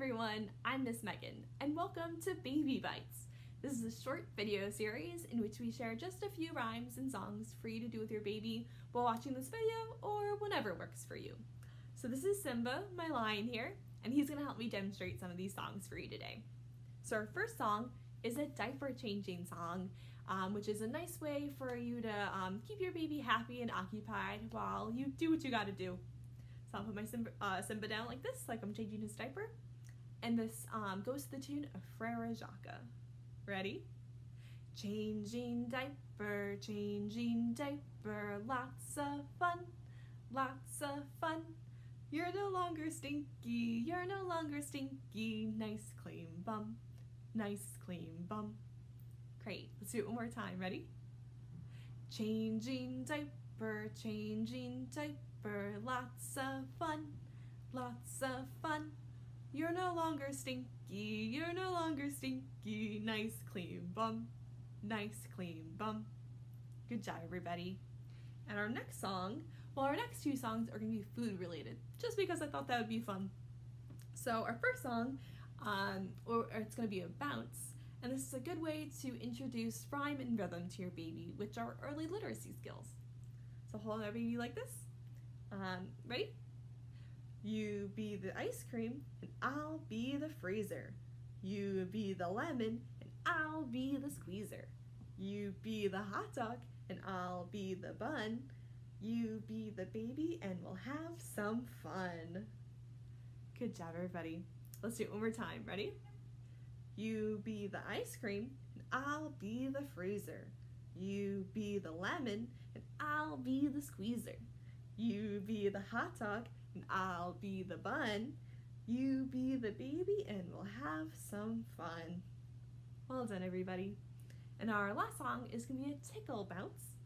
everyone, I'm Miss Megan, and welcome to Baby Bytes. This is a short video series in which we share just a few rhymes and songs for you to do with your baby while watching this video or whenever works for you. So this is Simba, my lion here, and he's going to help me demonstrate some of these songs for you today. So our first song is a diaper changing song, um, which is a nice way for you to um, keep your baby happy and occupied while you do what you got to do. So I'll put my Simba, uh, Simba down like this, like I'm changing his diaper. And this um, goes to the tune of Frere Jacques. Ready? Changing diaper, changing diaper, lots of fun, lots of fun. You're no longer stinky, you're no longer stinky, nice clean bum, nice clean bum. Great, let's do it one more time, ready? Changing diaper, changing diaper, lots of fun, lots of fun. You're no longer stinky, you're no longer stinky. Nice clean bum, nice clean bum. Good job, everybody. And our next song, well, our next two songs are to be food related, just because I thought that would be fun. So, our first song, um, or, or it's to be a bounce, and this is a good way to introduce rhyme and rhythm to your baby, which are early literacy skills. So, hold our baby like this. Um, ready? You be the ice cream, and I'll be the freezer. You be the lemon, and I'll be the squeezer. You be the hot dog, and I'll be the bun. You be the baby, and we'll have some fun. Good job, everybody. Let's do it one more time. Ready? You be the ice cream, and I'll be the freezer. You be the lemon, and I'll be the squeezer. You be the hot dog, and I'll be the bun. You be the baby, and we'll have some fun. Well done, everybody. And our last song is going to be a tickle bounce.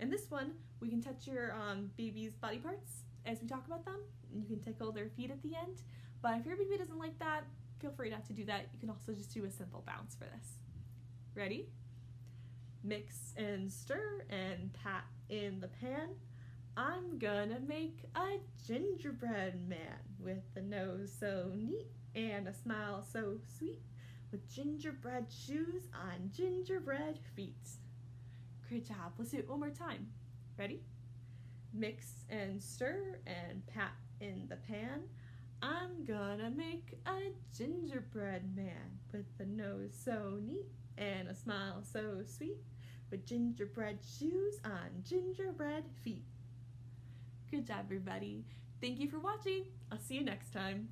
And this one, we can touch your um, baby's body parts as we talk about them. You can tickle their feet at the end. But if your baby doesn't like that, feel free not to do that. You can also just do a simple bounce for this. Ready? Mix and stir and pat in the pan. I'm gonna make a gingerbread man with a nose so neat and a smile so sweet with gingerbread shoes on gingerbread feet. Great job. Let's do it one more time. Ready? Mix and stir and pat in the pan. I'm gonna make a gingerbread man with a nose so neat and a smile so sweet with gingerbread shoes on gingerbread feet. Good job, everybody. Thank you for watching. I'll see you next time.